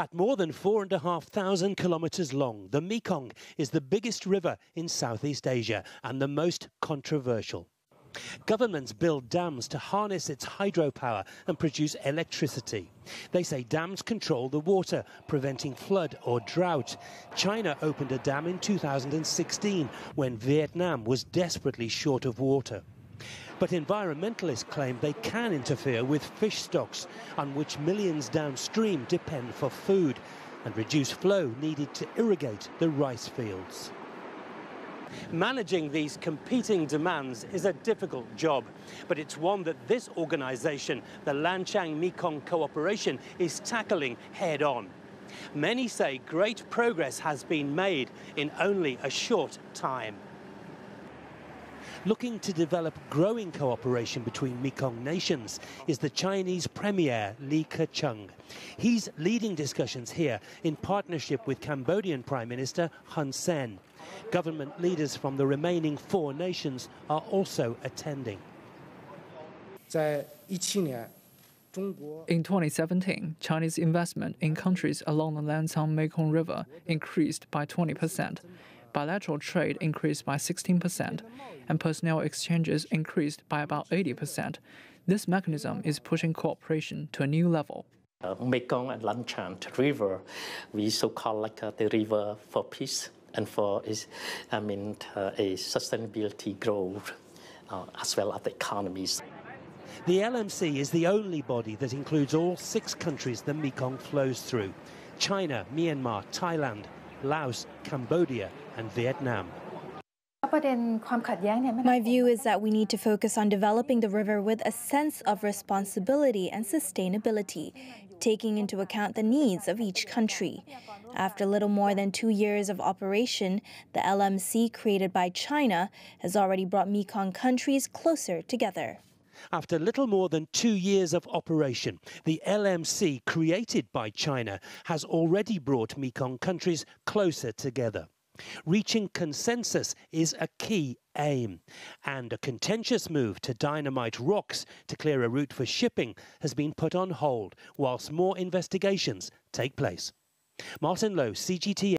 At more than 4,500 kilometers long, the Mekong is the biggest river in Southeast Asia and the most controversial. Governments build dams to harness its hydropower and produce electricity. They say dams control the water, preventing flood or drought. China opened a dam in 2016 when Vietnam was desperately short of water. But environmentalists claim they can interfere with fish stocks on which millions downstream depend for food and reduce flow needed to irrigate the rice fields. Managing these competing demands is a difficult job, but it's one that this organization, the Lancang Mekong Cooperation, is tackling head on. Many say great progress has been made in only a short time. Looking to develop growing cooperation between Mekong nations is the Chinese Premier Li Keqiang. He's leading discussions here in partnership with Cambodian Prime Minister Hun Sen. Government leaders from the remaining four nations are also attending. In 2017, Chinese investment in countries along the Lancang Mekong River increased by 20%. Bilateral trade increased by 16%, and personnel exchanges increased by about 80%. This mechanism is pushing cooperation to a new level. Uh, Mekong and Lancang River, we so-called like uh, the river for peace and for is, I mean, uh, a sustainability growth uh, as well as the economies. The LMC is the only body that includes all six countries the Mekong flows through China, Myanmar, Thailand, Laos, Cambodia, and Vietnam. My view is that we need to focus on developing the river with a sense of responsibility and sustainability, taking into account the needs of each country. After little more than two years of operation, the LMC created by China has already brought Mekong countries closer together. After little more than two years of operation, the LMC created by China has already brought Mekong countries closer together. Reaching consensus is a key aim, and a contentious move to dynamite rocks to clear a route for shipping has been put on hold whilst more investigations take place. Martin Lowe, CGTN.